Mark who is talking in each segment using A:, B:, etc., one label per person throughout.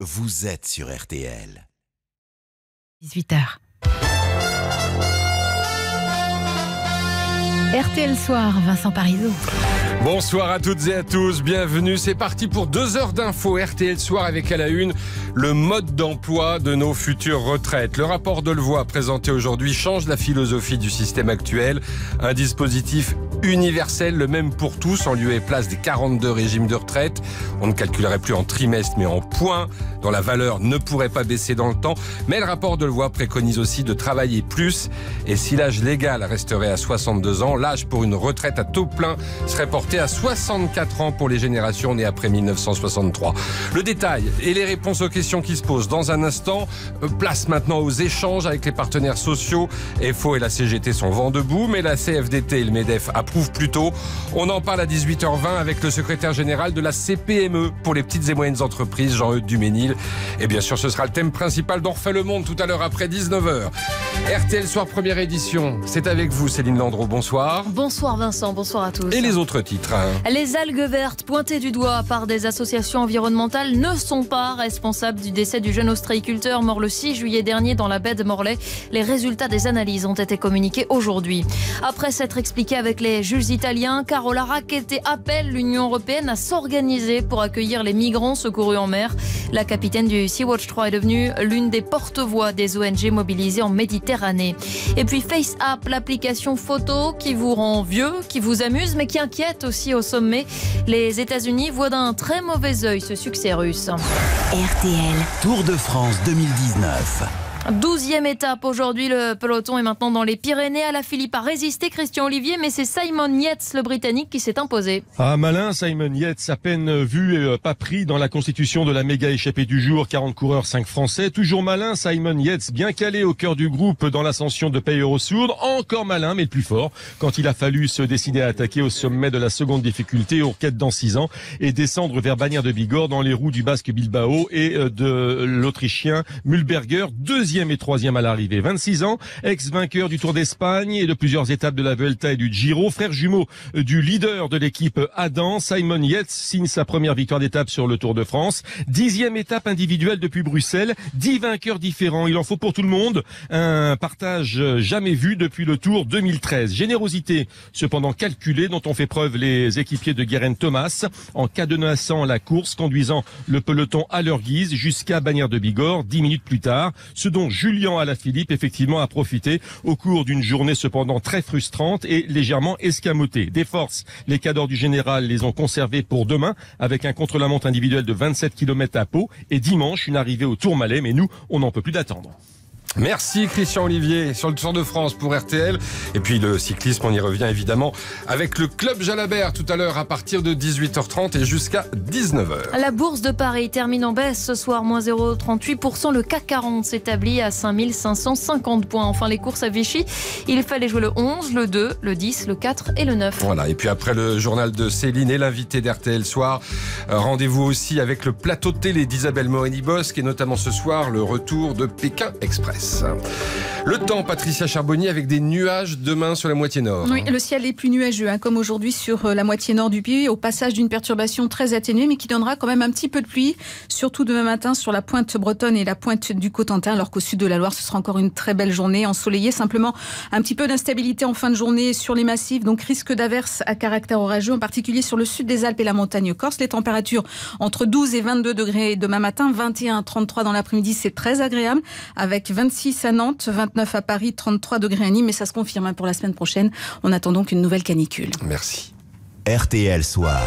A: vous êtes sur RTL.
B: 18h. RTL Soir, Vincent Parisot.
C: Bonsoir à toutes et à tous, bienvenue. C'est parti pour deux heures d'infos RTL Soir avec à la une le mode d'emploi de nos futures retraites. Le rapport de Levoix présenté aujourd'hui change la philosophie du système actuel. Un dispositif universel, le même pour tous, en lieu et place des 42 régimes de retraite. On ne calculerait plus en trimestre mais en points, dont la valeur ne pourrait pas baisser dans le temps. Mais le rapport de Levoix préconise aussi de travailler plus. Et si l'âge légal resterait à 62 ans, l'âge pour une retraite à taux plein serait porté à 64 ans pour les générations nées après 1963. Le détail et les réponses aux questions qui se posent dans un instant. Euh, place maintenant aux échanges avec les partenaires sociaux. FO et la CGT sont vent debout, mais la CFDT et le MEDEF approuve plutôt. On en parle à 18h20 avec le secrétaire général de la CPME pour les petites et moyennes entreprises, Jean-Eudes Duménil. Et bien sûr, ce sera le thème principal d'Orphée le Monde tout à l'heure après 19h. RTL Soir première édition, c'est avec vous Céline Landreau, bonsoir.
D: Bonsoir Vincent, bonsoir à tous.
C: Et les autres titres hein.
D: Les algues vertes pointées du doigt par des associations environnementales ne sont pas responsables du décès du jeune ostréiculteur mort le 6 juillet dernier dans la baie de Morlaix. Les résultats des analyses ont été communiqués aujourd'hui. Après s'être expliqué avec les juges italiens, Carola Rackete appelle l'Union européenne à s'organiser pour accueillir les migrants secourus en mer. La capitaine du Sea-Watch 3 est devenue l'une des porte-voix des ONG mobilisées en Méditerranée. Et puis FaceApp, l'application photo qui vous rend vieux, qui vous amuse, mais qui inquiète aussi au sommet. Les États-Unis voient d'un très mauvais œil ce succès russe.
A: RTL Tour de France 2019.
D: Douzième étape aujourd'hui, le peloton est maintenant dans les Pyrénées. À la Philippe a résisté Christian Olivier, mais c'est Simon Yates, le Britannique, qui s'est imposé.
E: Ah malin Simon Yates, à peine vu et euh, pas pris dans la constitution de la méga échappée du jour, 40 coureurs, 5 Français. Toujours malin Simon Yates, bien calé au cœur du groupe dans l'ascension de Pays Sourde. Encore malin, mais le plus fort, quand il a fallu se décider à attaquer au sommet de la seconde difficulté, aux requêtes dans 6 ans, et descendre vers Bagnères de Bigorre dans les roues du Basque Bilbao et euh, de l'Autrichien Mulberger, deuxième et troisième à l'arrivée. 26 ans, ex-vainqueur du Tour d'Espagne et de plusieurs étapes de la Vuelta et du Giro, frère jumeau du leader de l'équipe Adam, Simon Yates signe sa première victoire d'étape sur le Tour de France. Dixième étape individuelle depuis Bruxelles, dix vainqueurs différents, il en faut pour tout le monde. Un partage jamais vu depuis le Tour 2013. Générosité cependant calculée dont ont fait preuve les équipiers de Guérin Thomas en cadenassant la course, conduisant le peloton à leur guise jusqu'à Bagnères de Bigorre dix minutes plus tard. Ce dont Julien Alaphilippe effectivement a profité au cours d'une journée cependant très frustrante et légèrement escamotée. Des forces, les cadors du général les ont conservés pour demain avec un contre-la-montre individuel de 27 km à Pau et dimanche une arrivée au Tourmalet mais nous on n'en peut plus d'attendre.
C: Merci Christian Olivier sur le Tour de France pour RTL. Et puis le cyclisme, on y revient évidemment avec le Club Jalabert tout à l'heure à partir de 18h30 et jusqu'à 19h.
D: La bourse de Paris termine en baisse ce soir, moins 0,38%. Le CAC 40 s'établit à 5550 points. Enfin, les courses à Vichy, il fallait jouer le 11, le 2, le 10, le 4 et le 9.
C: Voilà, et puis après le journal de Céline et l'invité d'RTL Soir, euh, rendez-vous aussi avec le plateau de télé d'Isabelle Morini-Bosque et notamment ce soir le retour de Pékin Express. Le temps, Patricia Charbonnier, avec des nuages demain sur la moitié nord.
F: Oui, le ciel est plus nuageux, hein, comme aujourd'hui sur euh, la moitié nord du pays, au passage d'une perturbation très atténuée, mais qui donnera quand même un petit peu de pluie, surtout demain matin sur la pointe bretonne et la pointe du Cotentin, alors qu'au sud de la Loire, ce sera encore une très belle journée ensoleillée. Simplement, un petit peu d'instabilité en fin de journée sur les massifs, donc risque d'averse à caractère orageux, en particulier sur le sud des Alpes et la montagne corse. Les températures entre 12 et 22 degrés demain matin, 21 33 dans l'après-midi, c'est très agréable, avec 26 26 à Nantes, 29 à Paris, 33 degrés à Nîmes, mais ça se confirme hein, pour la semaine prochaine. On attend donc une nouvelle canicule.
C: Merci.
A: RTL Soir.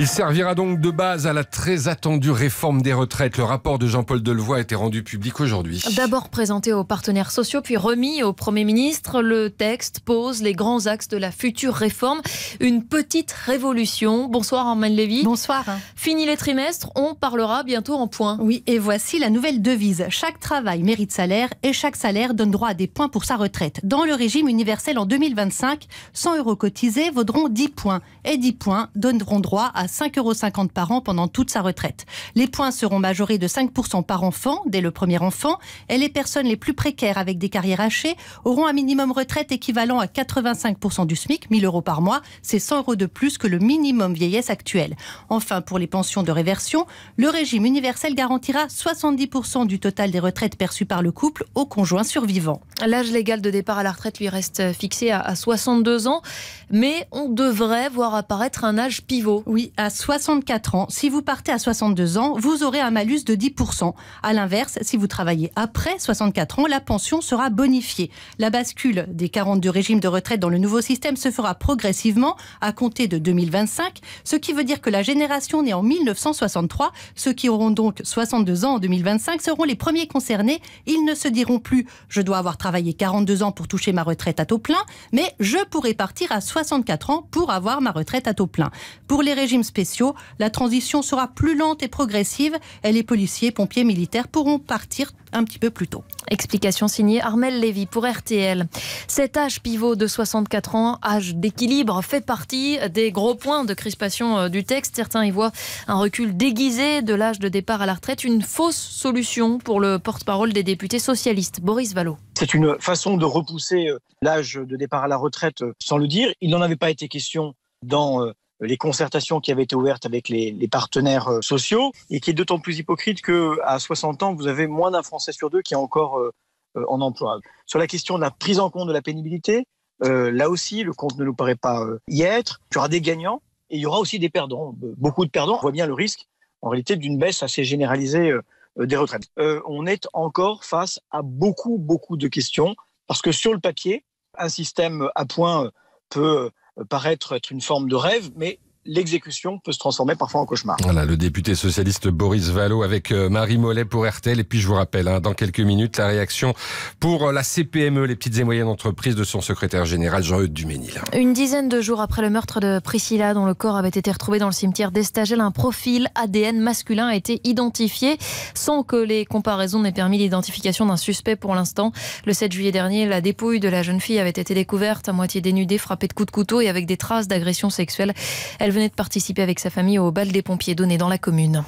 C: Il servira donc de base à la très attendue réforme des retraites. Le rapport de Jean-Paul Delevoye a été rendu public aujourd'hui.
D: D'abord présenté aux partenaires sociaux, puis remis au Premier ministre, le texte pose les grands axes de la future réforme. Une petite révolution. Bonsoir Armand Lévy.
B: Bonsoir.
D: Fini les trimestres, on parlera bientôt en points.
B: Oui, et voici la nouvelle devise. Chaque travail mérite salaire et chaque salaire donne droit à des points pour sa retraite. Dans le régime universel en 2025, 100 euros cotisés vaudront 10 points et 10 points donneront droit à 5,50 euros par an pendant toute sa retraite. Les points seront majorés de 5% par enfant dès le premier enfant et les personnes les plus précaires avec des carrières hachées auront un minimum retraite équivalent à 85% du SMIC, 1000 euros par mois. C'est 100 euros de plus que le minimum vieillesse actuel. Enfin, pour les pensions de réversion, le régime universel garantira 70% du total des retraites perçues par le couple au conjoint survivant.
D: L'âge légal de départ à la retraite lui reste fixé à 62 ans, mais on devrait voir apparaître un âge pivot.
B: Oui, à 64 ans. Si vous partez à 62 ans, vous aurez un malus de 10%. À l'inverse, si vous travaillez après 64 ans, la pension sera bonifiée. La bascule des 42 régimes de retraite dans le nouveau système se fera progressivement à compter de 2025, ce qui veut dire que la génération née en 1963, ceux qui auront donc 62 ans en 2025, seront les premiers concernés. Ils ne se diront plus je dois avoir travaillé 42 ans pour toucher ma retraite à taux plein, mais je pourrai partir à 64 ans pour avoir ma retraite à taux plein. Pour les régimes spéciaux, la transition sera plus lente et progressive et les policiers, pompiers, militaires pourront partir un petit peu plus tôt.
D: Explication signée Armel Lévy pour RTL. Cet âge pivot de 64 ans, âge d'équilibre, fait partie des gros points de crispation euh, du texte. Certains y voient un recul déguisé de l'âge de départ à la retraite, une fausse solution pour le porte-parole des députés socialistes, Boris Vallot.
G: C'est une façon de repousser euh, l'âge de départ à la retraite euh, sans le dire. Il n'en avait pas été question dans les concertations qui avaient été ouvertes avec les, partenaires euh, sociaux et qui est d'autant plus hypocrite qu'à 60 ans, vous avez moins d'un Français sur deux qui est encore euh, euh, en emploi. Sur la question de la prise en compte de la pénibilité, là aussi, le compte ne nous paraît pas y être. Il y aura des gagnants et il y aura aussi des perdants. Beaucoup de perdants. On voit bien le risque, en réalité, d'une baisse assez généralisée des retraites. on est encore face à beaucoup, beaucoup de questions parce que sur le papier, un système à point peut paraître être une forme de rêve, mais l'exécution peut se transformer parfois en cauchemar.
C: Voilà, le député socialiste Boris Vallot avec euh, Marie Mollet pour RTL. Et puis je vous rappelle, hein, dans quelques minutes, la réaction pour euh, la CPME, les petites et moyennes entreprises de son secrétaire général Jean-Eudes Duménil.
D: Une dizaine de jours après le meurtre de Priscilla, dont le corps avait été retrouvé dans le cimetière d'Estagel, un profil ADN masculin a été identifié sans que les comparaisons n'aient permis l'identification d'un suspect pour l'instant. Le 7 juillet dernier, la dépouille de la jeune fille avait été découverte à moitié dénudée, frappée de coups de couteau et avec des traces d'agression sexuelle. Elle venait de participer avec sa famille au bal des pompiers donné dans la commune.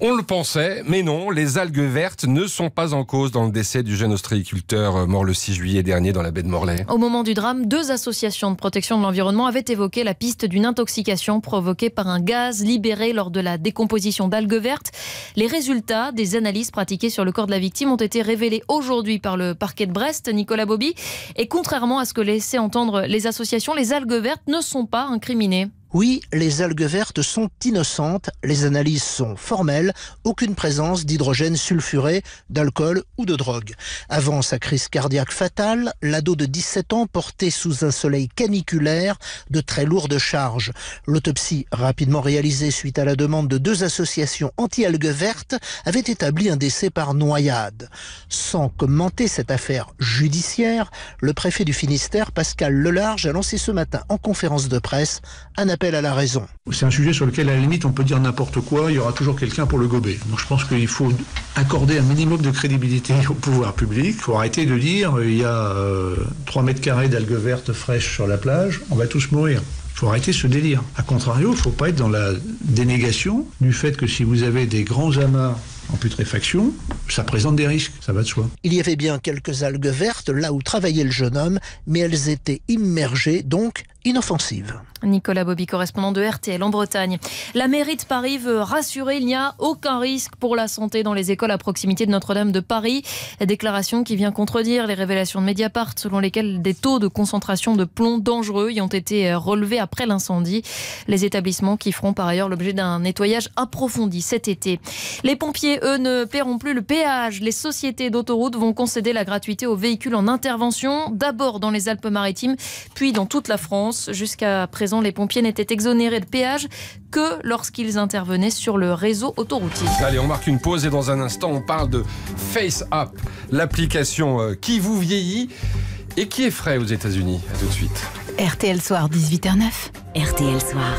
C: On le pensait, mais non, les algues vertes ne sont pas en cause dans le décès du jeune ostréiculteur mort le 6 juillet dernier dans la baie de Morlaix.
D: Au moment du drame, deux associations de protection de l'environnement avaient évoqué la piste d'une intoxication provoquée par un gaz libéré lors de la décomposition d'algues vertes. Les résultats des analyses pratiquées sur le corps de la victime ont été révélés aujourd'hui par le parquet de Brest, Nicolas Bobby. Et contrairement à ce que laissaient entendre les associations, les algues vertes ne sont pas incriminées.
H: Oui, les algues vertes sont innocentes, les analyses sont formelles, aucune présence d'hydrogène sulfuré, d'alcool ou de drogue. Avant sa crise cardiaque fatale, l'ado de 17 ans portait sous un soleil caniculaire de très lourdes charges. L'autopsie, rapidement réalisée suite à la demande de deux associations anti-algues vertes, avait établi un décès par noyade. Sans commenter cette affaire judiciaire, le préfet du Finistère, Pascal Lelarge, a lancé ce matin en conférence de presse un à la raison.
I: C'est un sujet sur lequel, à la limite, on peut dire n'importe quoi, il y aura toujours quelqu'un pour le gober. Donc je pense qu'il faut accorder un minimum de crédibilité au pouvoir public. Il faut arrêter de dire il y a 3 euh, mètres carrés d'algues vertes fraîches sur la plage, on va tous mourir. Il faut arrêter ce délire. A contrario, il ne faut pas être dans la dénégation du fait que si vous avez des grands amas en putréfaction, ça présente des risques, ça va de soi.
H: Il y avait bien quelques algues vertes là où travaillait le jeune homme, mais elles étaient immergées, donc inoffensives.
D: Nicolas Bobby, correspondant de RTL en Bretagne. La mairie de Paris veut rassurer, il n'y a aucun risque pour la santé dans les écoles à proximité de Notre-Dame de Paris. La déclaration qui vient contredire les révélations de Mediapart selon lesquelles des taux de concentration de plomb dangereux y ont été relevés après l'incendie. Les établissements qui feront par ailleurs l'objet d'un nettoyage approfondi cet été. Les pompiers, eux, ne paieront plus le péage. Les sociétés d'autoroutes vont concéder la gratuité aux véhicules en intervention, d'abord dans les Alpes-Maritimes, puis dans toute la France. Jusqu'à présent, les pompiers n'étaient exonérés de péage que lorsqu'ils intervenaient sur le réseau autoroutier.
C: Allez, on marque une pause et dans un instant, on parle de Face Up, l'application euh, qui vous vieillit et qui est frais aux États-Unis. À tout de suite.
A: RTL Soir, 18h09. RTL Soir.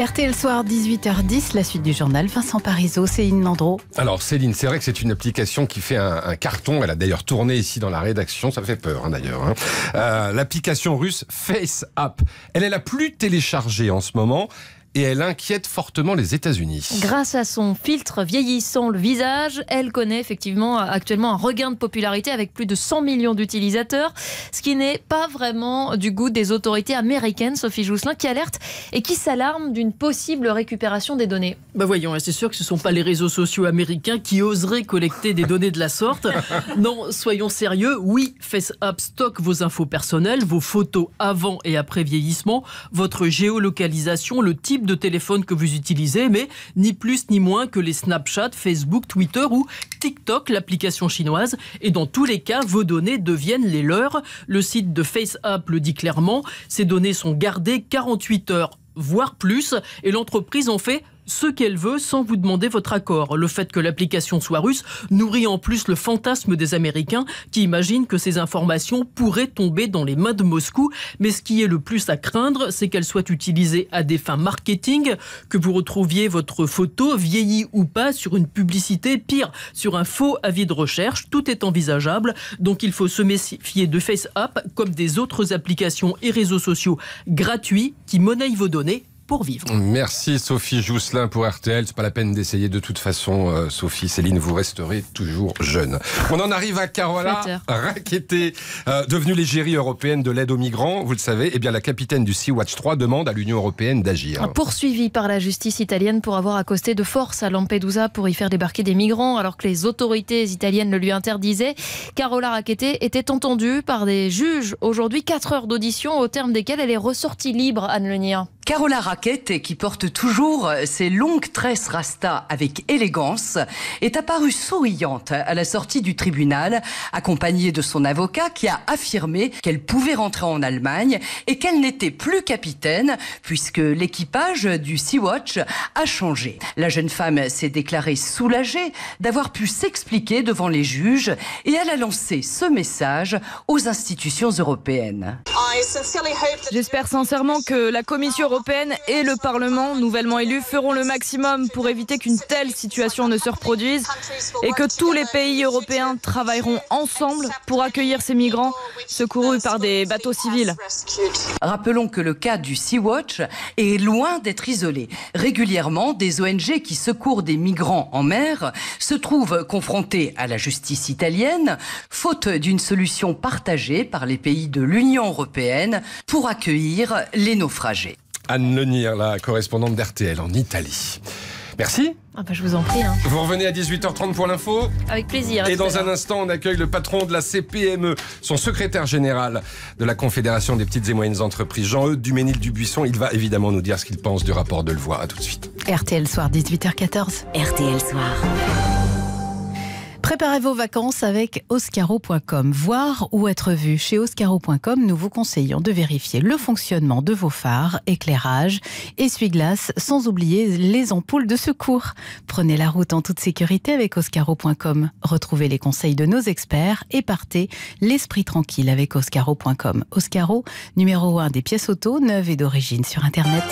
B: RTL Soir, 18h10, la suite du journal. Vincent Parisot, Céline Landreau.
C: Alors Céline, c'est vrai que c'est une application qui fait un, carton. Elle a d'ailleurs tourné ici dans la rédaction. Ça fait peur hein, d'ailleurs. Hein. Euh, l'application russe FaceApp. Elle est la plus téléchargée en ce moment et elle inquiète fortement les États-Unis.
D: Grâce à son filtre vieillissant le visage, elle connaît effectivement actuellement un regain de popularité avec plus de 100 millions d'utilisateurs, ce qui n'est pas vraiment du goût des autorités américaines, Sophie Jousselin, qui alerte et qui s'alarme d'une possible récupération des données.
J: Bah voyons, c'est sûr que ce ne sont pas les réseaux sociaux américains qui oseraient collecter des données de la sorte. Non, soyons sérieux, oui, FaceApp stocke vos infos personnelles, vos photos avant et après vieillissement, votre géolocalisation, le type de téléphone que vous utilisez, mais ni plus ni moins que les Snapchat, Facebook, Twitter ou TikTok, l'application chinoise. Et dans tous les cas, vos données deviennent les leurs. Le site de FaceApp le dit clairement, ces données sont gardées 48 heures voire plus, et l'entreprise en fait ce qu'elle veut sans vous demander votre accord. Le fait que l'application soit russe nourrit en plus le fantasme des Américains qui imaginent que ces informations pourraient tomber dans les mains de Moscou. Mais ce qui est le plus à craindre, c'est qu'elles soient utilisées à des fins marketing, que vous retrouviez votre photo, vieillie ou pas, sur une publicité, pire, sur un faux avis de recherche. Tout est envisageable. Donc il faut se méfier de FaceApp comme des autres applications et réseaux sociaux gratuits qui monnaient vos données pour vivre.
C: Merci Sophie Jousselin pour RTL. C'est pas la peine d'essayer de toute façon, euh, Sophie, Céline, vous resterez toujours jeune. On en arrive à Carola Raqueté, euh, devenue l'égérie européenne de l'aide aux migrants. Vous le savez, eh bien la capitaine du Sea-Watch 3 demande à l'Union européenne d'agir.
D: Poursuivie par la justice italienne pour avoir accosté de force à Lampedusa pour y faire débarquer des migrants alors que les autorités italiennes le lui interdisaient. Carola Raqueté était entendue par des juges aujourd'hui, 4 heures d'audition au terme desquelles elle est ressortie libre, Anne Lenia.
K: Carola Raquette, qui porte toujours ses longues tresses rasta avec élégance, est apparue souriante à la sortie du tribunal, accompagnée de son avocat qui a affirmé qu'elle pouvait rentrer en Allemagne et qu'elle n'était plus capitaine puisque l'équipage du Sea-Watch a changé. La jeune femme s'est déclarée soulagée d'avoir pu s'expliquer devant les juges et elle a lancé ce message aux institutions européennes.
L: J'espère sincèrement que la Commission européenne et le Parlement, nouvellement élus, feront le maximum pour éviter qu'une telle situation ne se reproduise et que tous les pays européens travailleront ensemble pour accueillir ces migrants secourus par des bateaux civils.
K: Rappelons que le cas du Sea-Watch est loin d'être isolé. Régulièrement, des ONG qui secourent des migrants en mer se trouvent confrontés à la justice italienne, faute d'une solution partagée par les pays de l'Union européenne pour accueillir les naufragés.
C: Anne Lenir, la correspondante d'RTL en Italie. Merci.
D: Ah bah, je vous en prie. Hein.
C: Vous revenez à 18h30 pour l'info
D: Avec plaisir.
C: Et dans un instant, on accueille le patron de la CPME, son secrétaire général de la Confédération des petites et moyennes entreprises, Jean-Eudes Duménil-Dubuisson. Il va évidemment nous dire ce qu'il pense du rapport de Levoix. À tout de suite.
B: RTL Soir, 18h14.
A: RTL Soir.
B: Préparez vos vacances avec oscaro.com. Voir ou être vu chez oscaro.com, nous vous conseillons de vérifier le fonctionnement de vos phares, éclairage, essuie-glace, sans oublier les ampoules de secours. Prenez la route en toute sécurité avec oscaro.com. Retrouvez les conseils de nos experts et partez l'esprit tranquille avec oscaro.com. Oscaro, numéro 1 des pièces auto neuves et d'origine sur Internet.